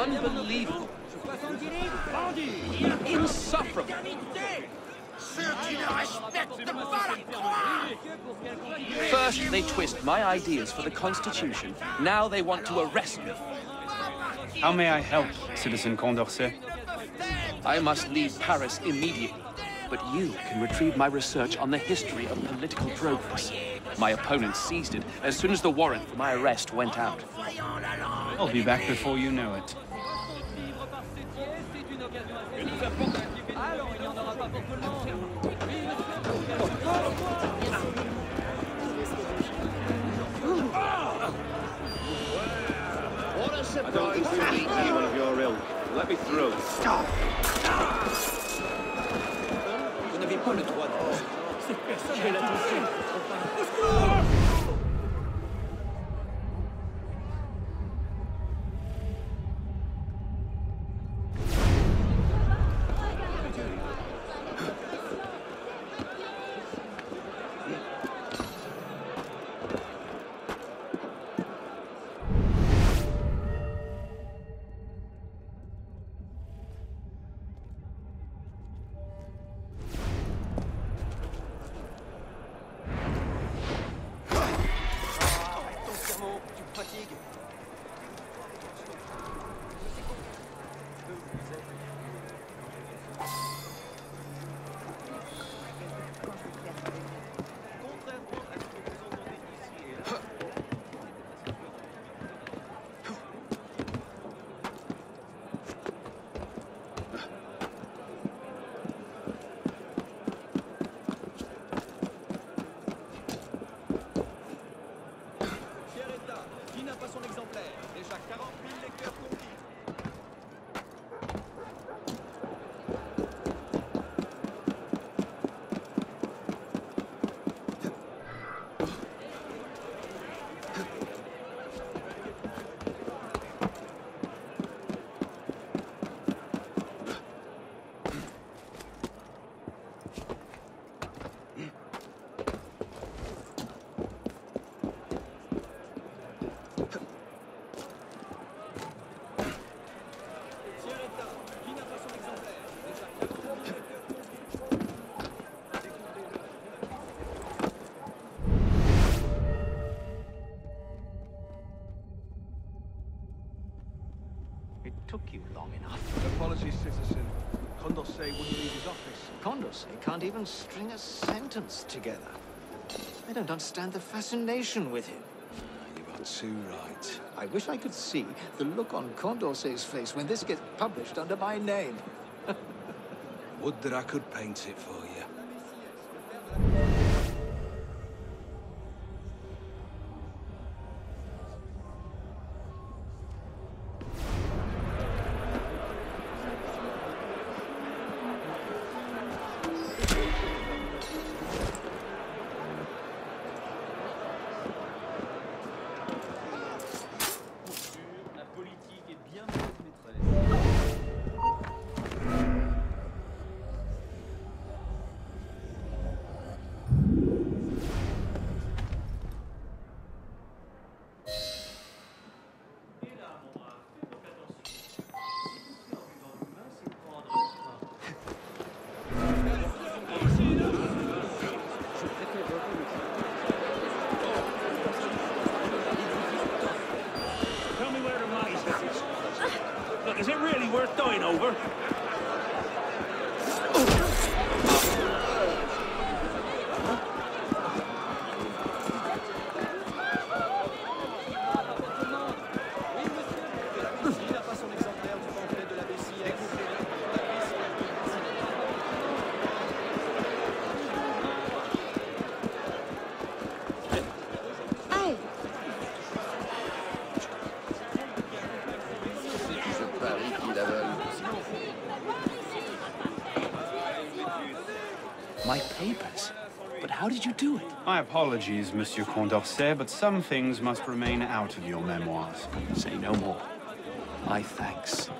Unbelievable. Insufferable. First, they twist my ideas for the Constitution. Now they want to arrest me. How may I help, Citizen Condorcet? I must leave Paris immediately. But you can retrieve my research on the history of political progress. My opponent seized it as soon as the warrant for my arrest went out. I'll be back before you know it. I don't think to meet anyone of your ilk. Let me through. Negan. Son exemplaire. Déjà 40 000 lecteurs compris. It took you long enough. Apologies, citizen. Condorcet wouldn't leave his office. Condorcet can't even string a sentence together. I don't understand the fascination with him. Ah, you are too right. I wish I could see the look on Condorcet's face when this gets published under my name. Would that I could paint it for you. Is it really worth dying over? My papers? But how did you do it? My apologies, Monsieur Condorcet, but some things must remain out of your memoirs. Say no more. My thanks.